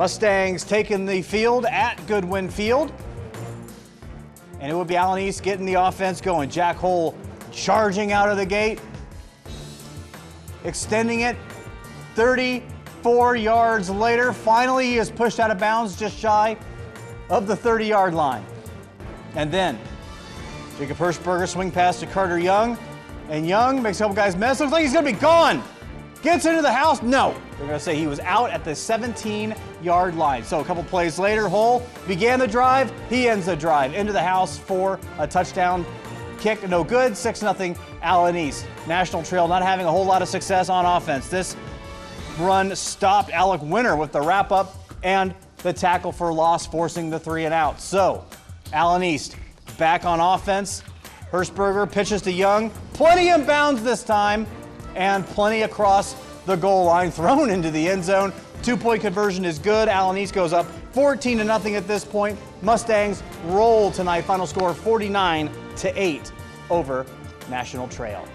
Mustangs taking the field at Goodwin Field. And it would be Allen East getting the offense going. Jack Hole charging out of the gate, extending it 34 yards later. Finally, he is pushed out of bounds just shy of the 30 yard line. And then Jacob Hirschberger swing pass to Carter Young. And Young makes a couple guys miss. Looks like he's going to be gone. Gets into the house. No. They're going to say he was out at the 17 yard line. So a couple plays later, Hole began the drive. He ends the drive into the house for a touchdown kick. No good. 6 0 Allen East. National Trail not having a whole lot of success on offense. This run stopped Alec Winter with the wrap up and the tackle for loss, forcing the three and out. So Allen East back on offense. Hirschberger pitches to Young. Plenty in bounds this time, and plenty across the goal line, thrown into the end zone. Two point conversion is good. Allen East goes up 14 to nothing at this point. Mustangs roll tonight. Final score 49 to 8 over National Trail.